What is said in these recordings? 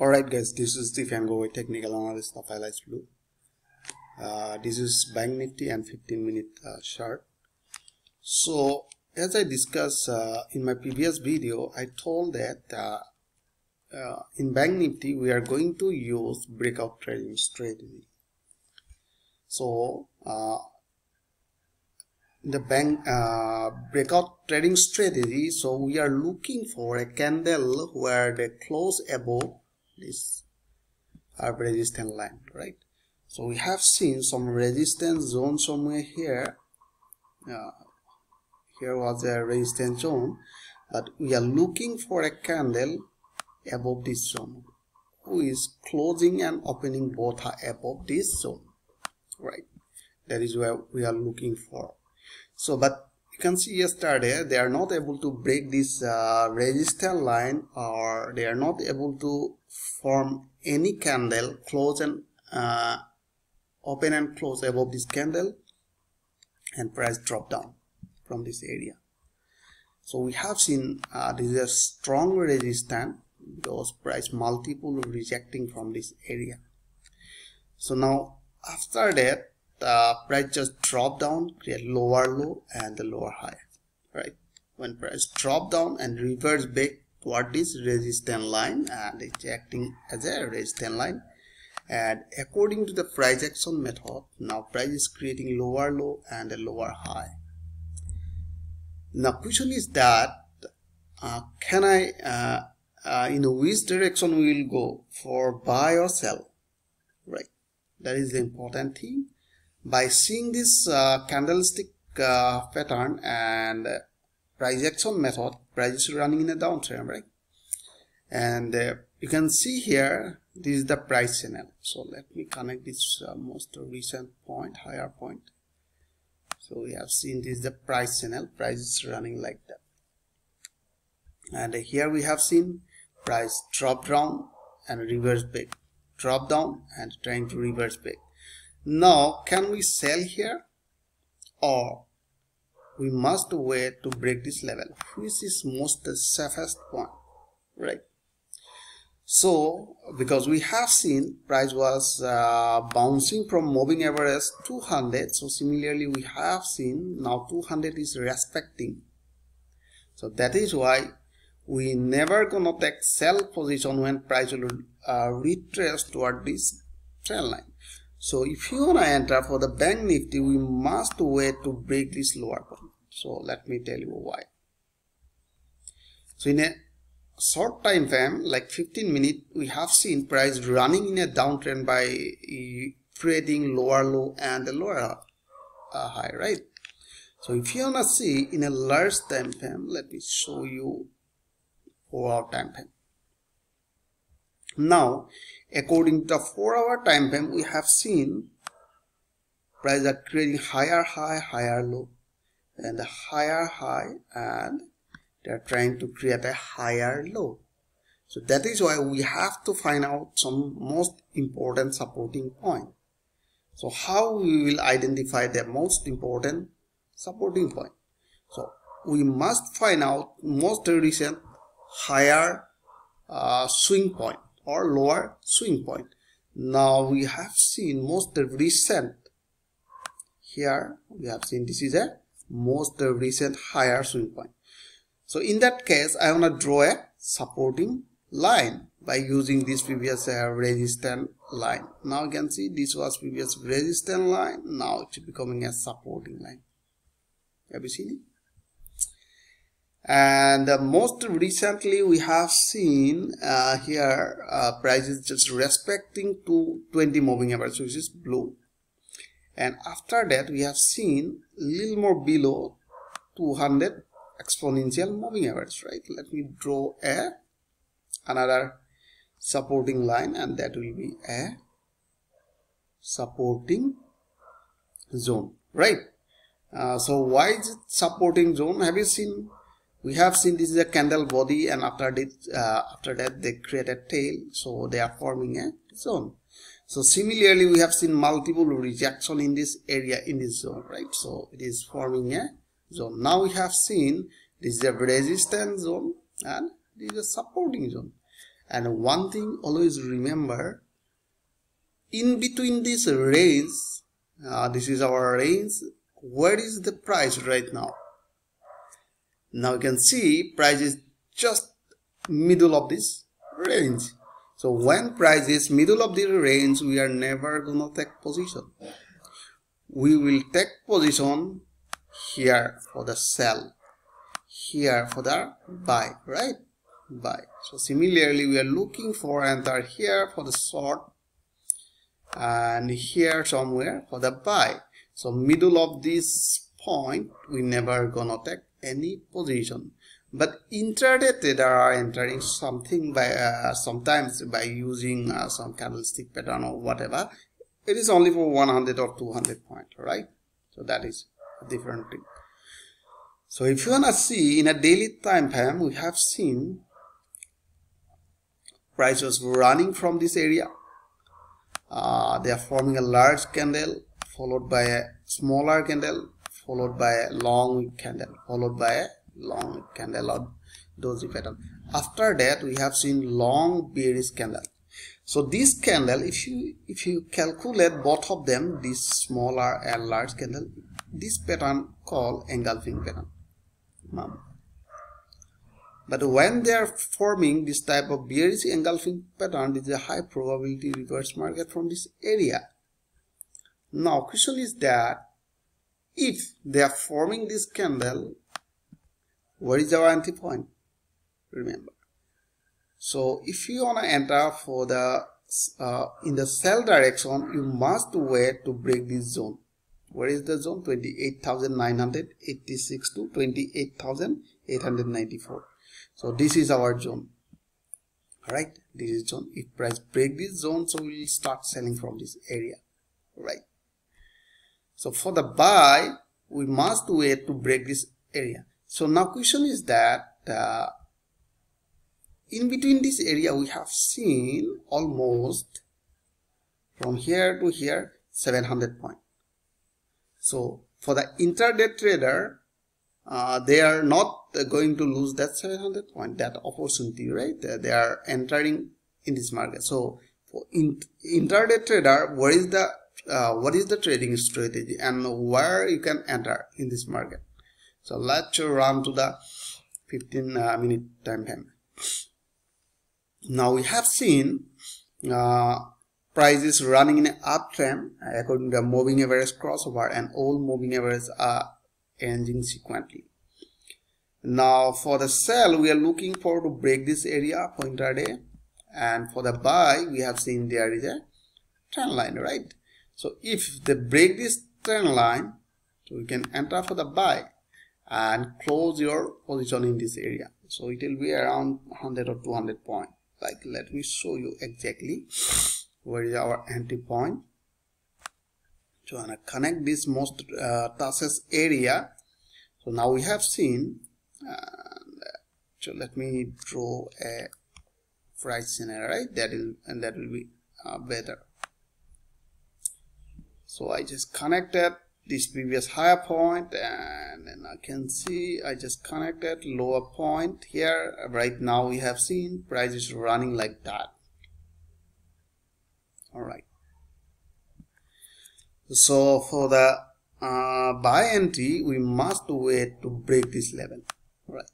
Alright guys, this is the Fango technical analyst of Alice Blue. Uh, this is Bank Nifty and 15 minute uh, chart. So as I discussed uh, in my previous video, I told that uh, uh, in Bank Nifty we are going to use breakout trading strategy. So uh, the bank breakout trading strategy, so we are looking for a candle where they close above this our resistance line right? So we have seen some resistance zone somewhere here. Uh, here was a resistance zone but we are looking for a candle above this zone who is closing and opening both are above this zone right? That is where we are looking for. So but you can see yesterday they are not able to break this uh, resistance line or they are not able to form any candle close and uh, open and close above this candle and price drop down from this area. So we have seen uh, this is a strong resistance those price multiple rejecting from this area. So now after that the price just drop down create lower low and the lower high right? When price drop down and reverse back toward this resistance line and it's acting as a resistance line and according to the price action method now price is creating lower low and a lower high. Now question is that uh, can I uh, uh, in which direction we will go for buy or sell right? That is the important thing by seeing this uh, candlestick uh, pattern and uh, price action method price is running in a downtrend right? And uh, you can see here this is the price channel. So let me connect this uh, most recent point higher point. So we have seen this is the price channel price is running like that. And here we have seen price drop down and reverse back. Drop down and trying to reverse back now, can we sell here? Or we must wait to break this level, which is most the safest point, right? So, because we have seen price was uh, bouncing from moving average 200, so similarly we have seen now 200 is respecting. So that is why we never gonna take sell position when price will uh, retrace toward this trend line. So if you want to enter for the bank nifty, we must wait to break this lower point. So let me tell you why. So in a short time frame, like 15 minutes, we have seen price running in a downtrend by trading lower low and the lower uh, high, right? So if you want to see in a large time frame, let me show you hour time frame. Now, according to the 4 hour time frame, we have seen price are creating higher high, higher low, and a higher high, and they are trying to create a higher low. So that is why we have to find out some most important supporting point. So how we will identify the most important supporting point? So we must find out most recent higher uh, swing point or lower swing point. Now we have seen most recent here we have seen this is a most recent higher swing point. So in that case I want to draw a supporting line by using this previous uh, resistance line. Now you can see this was previous resistance line now it's becoming a supporting line. Have you seen it? And uh, most recently we have seen uh, here uh, prices just respecting to 20 moving average which is blue. And after that we have seen a little more below 200 exponential moving average right? Let me draw a another supporting line and that will be a supporting zone right? Uh, so why is it supporting zone? Have you seen we have seen this is a candle body and after this uh, after that they create a tail so they are forming a zone. So similarly we have seen multiple rejection in this area in this zone right? So it is forming a zone. Now we have seen this is a resistance zone and this is a supporting zone. And one thing always remember in between this range uh, this is our range where is the price right now now you can see price is just middle of this range. So when price is middle of the range we are never gonna take position. We will take position here for the sell here for the buy right? Buy. So similarly we are looking for enter here for the short and here somewhere for the buy. So middle of this point we never gonna take any position. But intraday trader are entering something by uh, sometimes by using uh, some candlestick pattern or whatever. It is only for 100 or 200 point right so that is a different thing. So if you wanna see in a daily time frame we have seen prices running from this area. Uh, they are forming a large candle followed by a smaller candle followed by a long candle followed by a long candle or doji pattern after that we have seen long bearish candle. So this candle if you if you calculate both of them this smaller and large candle this pattern called engulfing pattern. But when they are forming this type of bearish engulfing pattern, is a high probability reverse market from this area. Now, question is that if they are forming this candle, where is our entry point? Remember. So, if you want to enter for the uh, in the sell direction, you must wait to break this zone. Where is the zone? 28,986 to 28,894 so this is our zone right this is zone if price break this zone so we will start selling from this area right so for the buy we must wait to break this area. So now question is that uh, in between this area we have seen almost from here to here 700 point. So for the intraday trader uh, they are not going to lose that 700 point that opportunity right? They are entering in this market. So for in, intraday trader what is the uh, what is the trading strategy and where you can enter in this market? So let's run to the 15 uh, minute time frame. Now we have seen uh, price is running in an uptrend according to the moving average crossover and all moving averages are ending sequentially. Now for the sell we are looking for to break this area for intraday and for the buy we have seen there is a trend line right so if they break this trend line so we can enter for the buy and close your position in this area. So it will be around 100 or 200 point. Like let me show you exactly where is our entry point. So I'm gonna connect this most uh, toughest area. So now we have seen and so let me draw a price scenario right? That will and that will be uh, better so I just connected this previous higher point and then I can see I just connected lower point here. Right now we have seen price is running like that. All right. So for the uh, buy entry we must wait to break this level. Right.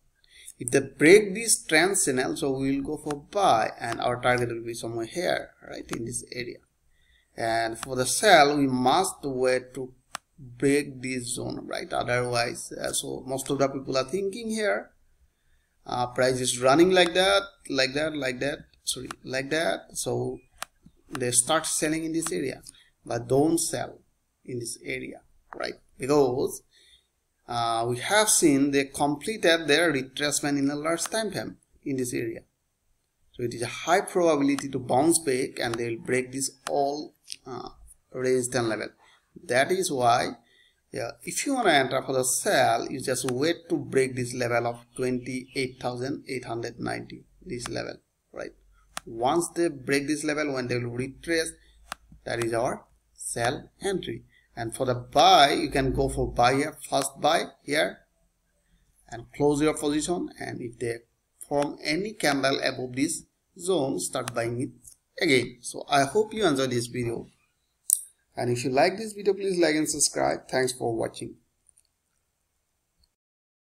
If they break this trend signal so we will go for buy and our target will be somewhere here right in this area and for the sell we must wait to break this zone right? Otherwise uh, so most of the people are thinking here uh, price is running like that like that like that sorry like that. So they start selling in this area but don't sell in this area right? Because uh, we have seen they completed their retracement in a large time frame in this area. So it is a high probability to bounce back and they will break this all uh, resistance level. That is why yeah, if you want to enter for the sell, you just wait to break this level of 28,890, this level, right? Once they break this level, when they will retrace, that is our sell entry and for the buy you can go for buy here first buy here and close your position and if they form any candle above this zone start buying it again so i hope you enjoyed this video. And if you like this video please like and subscribe. Thanks for watching